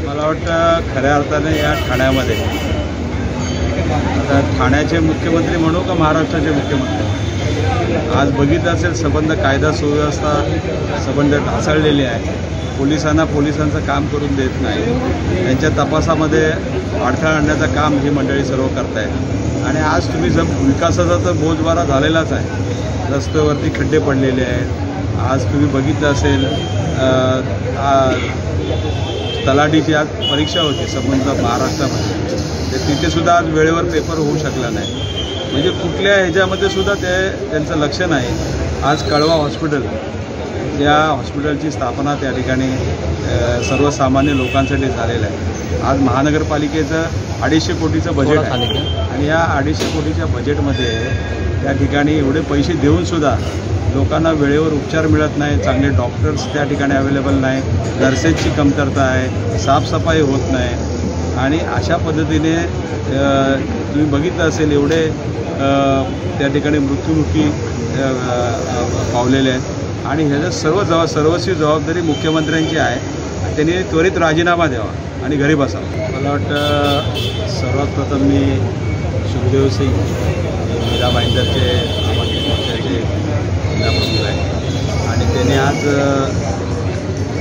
मला वाटतं खऱ्या अर्थाने या ठाण्यामध्ये. आता ठाण्याचे मुख्यमंत्री म्हणू का महाराष्ट्राचे मुख्यमंत्री? आज बघितलं असेल संबंध कायदा सुव्यवस्था संबंध ढासळलेले आहे. पोलिसांना पोलिसांचं काम करून देत नाही. त्यांच्या तपासामध्ये अडथळा आणण्याचं काम ही मंडळी सर्व करतायत. आणि आज तुम्ही जर विकासाचा तर बोजवारा झालेलाच आहे. रस्त्यावरती खड्डे पडलेले आहेत. आज तुम्ही बघितलं असेल तलाठीची आज परीक्षा होती संबंध महाराष्ट्रामध्ये. तर तिथे सुद्धा आज वेळेवर पेपर होऊ शकला नाही. म्हणजे कुठल्या ह्याच्यामध्ये सुद्धा ते त्यांचं लक्ष नाही. आज कळवा हॉस्पिटल त्या हॉस्पिटलची स्थापना त्या ठिकाणी सर्वसामान्य लोकांसाठी झालेलं आहे. आज महानगरपालिकेचं अडीचशे कोटीचं बजेट आहे. आणि या अडीचशे कोटीच्या बजेटमध्ये त्या ठिकाणी एवढे पैसे देऊनसुद्धा लोकांना वेळेवर उपचार मिळत नाही चांगले डॉक्टर्स त्या ठिकाणी अवेलेबल नाही नर्सेसची कमतरता आहे साफसफाई होत नाही. आणि अशा पद्धतीने तुम्ही बघितलं असेल एवढे त्या ठिकाणी मृत्युमुखी पावलेले आहेत. आणि ह्याचं सर्व जबाब सर्वस्वी जबाबदारी मुख्यमंत्र्यांची आहे त्यांनी त्वरित राजीनामा द्यावा आणि घरी बसावा. मला वाटतं सर्वात प्रथम मी सुखदेव सिंग मीरा भाईंदरचे आम आदमी पक्षाचे जिल्हाप्रमुख आहे आणि त्यांनी आज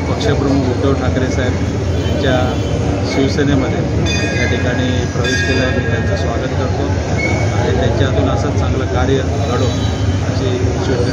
पक्षप्रमुख उद्धव ठाकरे साहेब यांच्या शिवसेनेमध्ये या ठिकाणी प्रवेश केला आहे. मी त्यांचं स्वागत करतो. आणि त्यांच्यातून असंच चांगलं कार्य घडो अशी शिवसेना